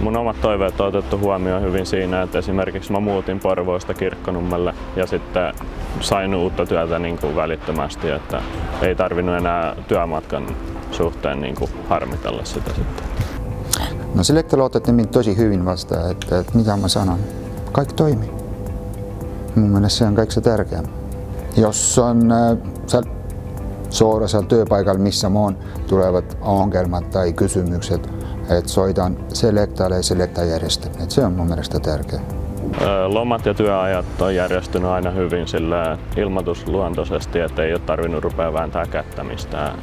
mun omat toiveet on otettu huomioon hyvin siinä, että esimerkiksi mä muutin Porvoosta Kirkkonummelle ja sitten sain uutta työtä niin kuin välittömästi, että ei tarvinnut enää työmatkan suhteen niin kuin harmitella sitä sitten. No Selectalla otettiin minut tosi hyvin vastaan, että, että mitä mä sanon. Kaikki toimii. Mun mielestä se on kaikista tärkeää. Jos on äh, suorassa työpaikalla, missä mun tulevat ongelmat tai kysymykset, että soitan Selectalle ja Selecta järjestää. Se on mun mielestä tärkeää. Lomat ja työajat on järjestynyt aina hyvin sillä ilmoitusluontoisesti, että ei ole tarvinnut rupea vääntää kättä mistään